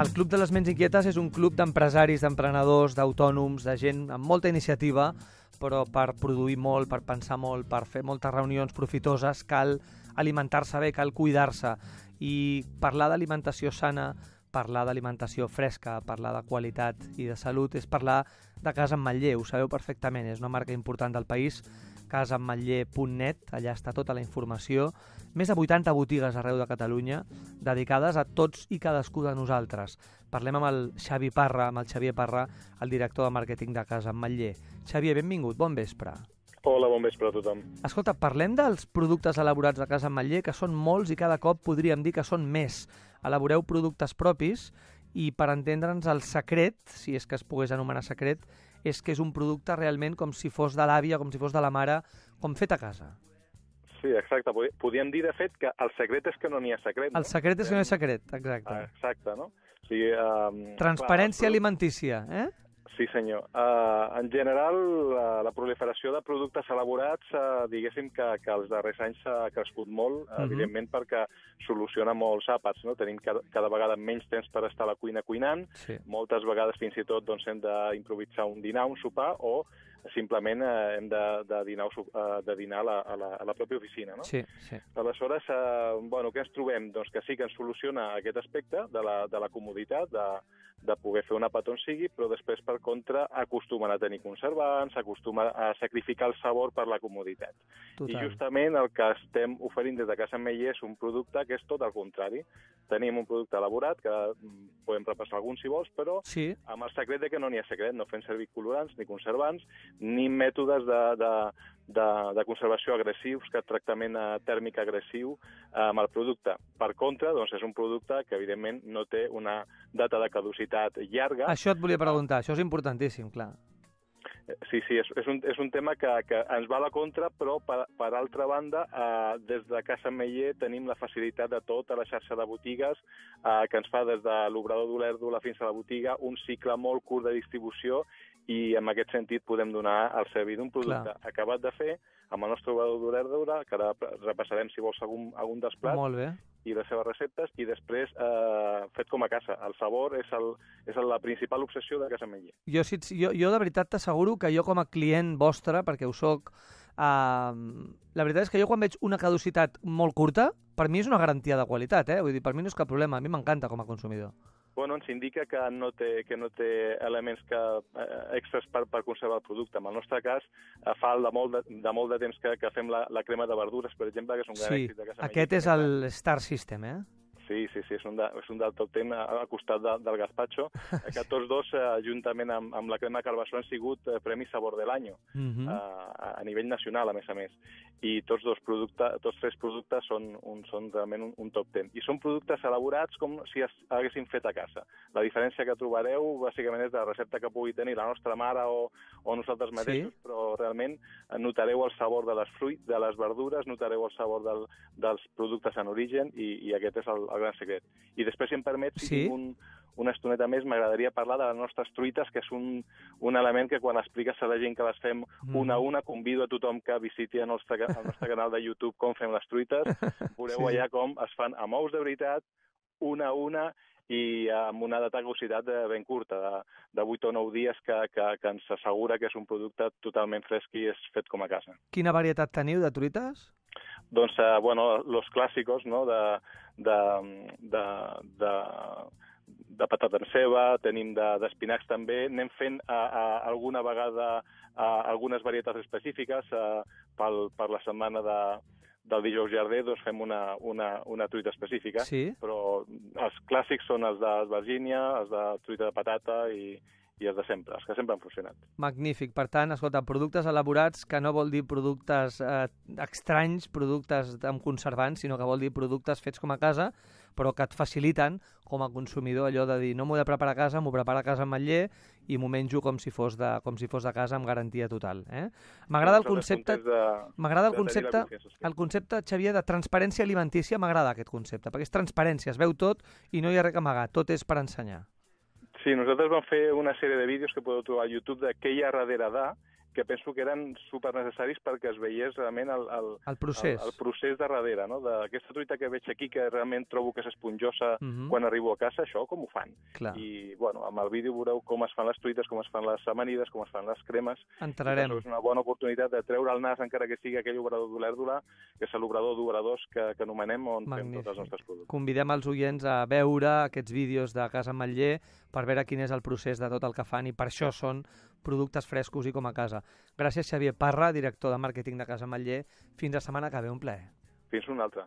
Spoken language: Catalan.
El Club de les Ments Inquietes és un club d'empresaris, d'emprenedors, d'autònoms, de gent amb molta iniciativa, però per produir molt, per pensar molt, per fer moltes reunions profitoses, cal alimentar-se bé, cal cuidar-se. I parlar d'alimentació sana, parlar d'alimentació fresca, parlar de qualitat i de salut, és parlar de Casa Ametller, ho sabeu perfectament, és una marca important del país, casaametller.net, allà està tota la informació, més de 80 botigues arreu de Catalunya dedicades a tots i cadascú de nosaltres. Parlem amb el Xavi Parra, amb el Xavier Parra, el director de màrqueting de Casa Ametller. Xavier, benvingut, bon vespre. Hola, bon vespre a tothom. Escolta, parlem dels productes elaborats de Casa Ametller, que són molts i cada cop podríem dir que són més. Elaboreu productes propis i per entendre'ns el secret, si és que es pogués anomenar secret, és que és un producte realment com si fos de l'àvia, com si fos de la mare, com fet a casa. Sí, exacte. Podríem dir, de fet, que el secret és que no n'hi ha secret. El secret és que no hi ha secret, exacte. Ah, exacte, no? O sigui, um, Transparència clar, alimentícia, eh? Sí, senyor. Uh, en general, uh, la proliferació de productes elaborats, uh, diguéssim que, que els darrers anys s'ha crescut molt, uh -huh. evidentment perquè soluciona molts àpats. No? Tenim cada, cada vegada menys temps per estar a la cuina cuinant, sí. moltes vegades fins i tot doncs, hem d'improvisar un dinar, un sopar, o simplement eh, hem de, de dinar, uh, de dinar a, la, a, la, a la pròpia oficina. No? Sí, sí. Aleshores, eh, bueno, què ens trobem? Doncs que sí que ens soluciona aquest aspecte de la, de la comoditat, de, de poder fer un àpat on sigui, però després, per contra, acostumen a tenir conservants, acostumen a sacrificar el sabor per la comoditat. Total. I justament el que estem oferint des de Casa Meller és un producte que és tot el contrari. Tenim un producte elaborat, que mm, podem repassar alguns si vols, però sí. amb el secret de que no n'hi ha secret, no fem servir colorants ni conservants, ni mètodes de, de, de, de conservació agressius, que tractament eh, tèrmic agressiu eh, amb el producte. Per contra, doncs, és un producte que, evidentment, no té una data de caducitat llarga. Això et volia preguntar, això és importantíssim, clar. Eh, sí, sí, és, és, un, és un tema que, que ens va a la contra, però per, per altra banda, eh, des de Casa Meller tenim la facilitat de tota la xarxa de botigues eh, que ens fa des de l'Obrador d'Olèrdola fins a la botiga un cicle molt curt de distribució i en aquest sentit podem donar el servei d'un producte Clar. acabat de fer amb el nostre obrador d'Olerdura, que ara repassarem, si vols, algun, algun dels plats, Molt bé. I les seves receptes, i després eh, fet com a casa. El sabor és, el, és la principal obsessió de Casa Meller. Jo, si, jo, jo de veritat t'asseguro que jo com a client vostre, perquè ho soc, eh, la veritat és que jo quan veig una caducitat molt curta, per mi és una garantia de qualitat, eh? Vull dir, per mi no és cap problema, a mi m'encanta com a consumidor bueno, ens indica que no té, que no té elements que, eh, extras per, per conservar el producte. En el nostre cas, eh, fa de molt de, de molt de temps que, que fem la, la crema de verdures, per exemple, que és un gran sí, èxit de casa aquest és el Star System, eh? Sí, sí, sí, és un, de, és un del top ten al costat de, del gazpacho, que tots dos, eh, juntament amb, amb la crema carbassó, han sigut eh, Premi Sabor de l'any, uh -huh. a, a nivell nacional, a més a més. I tots dos productes, tots tres productes són, un, són realment un, un top ten. I són productes elaborats com si es haguessin fet a casa. La diferència que trobareu, bàsicament, és de la recepta que pugui tenir la nostra mare o, o nosaltres mateixos, sí? però realment notareu el sabor de les fruits, de les verdures, notareu el sabor del, dels productes en origen i, i aquest és el, el gran secret. I després, si em permets, si sí? tinc un, una estoneta més, m'agradaria parlar de les nostres truites, que és un, un element que quan expliques a la gent que les fem mm. una a una, convido a tothom que visiti el nostre, el nostre canal de YouTube com fem les truites. Veureu sí. allà com es fan amb ous de veritat, una a una, i amb una data caducitat ben curta, de, de 8 o 9 dies, que, que, que ens assegura que és un producte totalment fresc i és fet com a casa. Quina varietat teniu de truites? Doncs, eh, bueno, los clàssicos, no?, de, de, de, de, de patata en ceba, tenim d'espinacs de, també, anem fent a, a, alguna vegada a, algunes varietats específiques a, pel, per la setmana de, del dijous jarder doncs fem una, una, una truita específica, sí? però els clàssics són els de Virgínia, els de truita de patata i, i els de sempre, els que sempre han funcionat. Magnífic. Per tant, escolta, productes elaborats que no vol dir productes eh, estranys, productes amb conservants, sinó que vol dir productes fets com a casa, però que et faciliten com a consumidor allò de dir no m'ho he de preparar a casa, m'ho preparo a casa amb Matller i m'ho menjo com si fos de, com si fos de casa amb garantia total. Eh? M'agrada el concepte, m'agrada el concepte, el concepte, Xavier, de transparència alimentícia, m'agrada aquest concepte, perquè és transparència, es veu tot i no hi ha res que amagar, tot és per ensenyar. Sí, nosaltres vam fer una sèrie de vídeos que podeu trobar a YouTube de què hi que penso que eren super necessaris perquè es veiés realment el, el, el procés, el, el procés de darrere, no? d'aquesta truita que veig aquí, que realment trobo que és esponjosa uh Mhm. -huh. quan arribo a casa, això com ho fan? clar. I, bueno, amb el vídeo veureu com es fan les truites, com es fan les amanides, com es fan les cremes, Entrarem. és una bona oportunitat de treure el nas, encara que sigui aquell obrador d'olèrdula, que és l'obrador d'obradors que, que anomenem on fem Magnífic. tots els nostres productes. Convidem els oients a veure aquests vídeos de Casa Matller per veure quin és el procés de tot el que fan i per això són productes frescos i com a casa. Gràcies, Xavier Parra, director de màrqueting de Casa Matller. Fins la setmana que ve, un plaer. Fins una altra.